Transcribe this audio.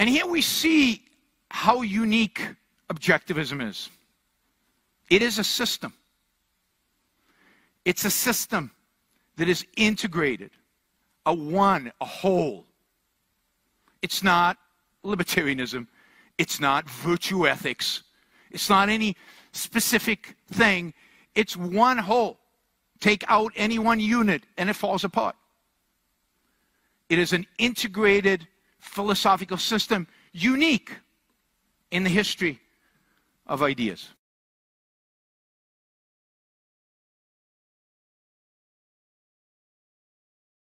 And here we see how unique objectivism is. It is a system. It's a system that is integrated, a one, a whole. It's not libertarianism. It's not virtue ethics. It's not any specific thing. It's one whole. Take out any one unit and it falls apart. It is an integrated philosophical system, unique in the history of ideas.